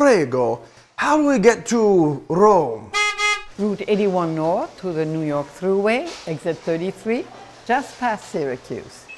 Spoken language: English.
Prego, how do we get to Rome? Route 81 North to the New York Thruway, exit 33, just past Syracuse.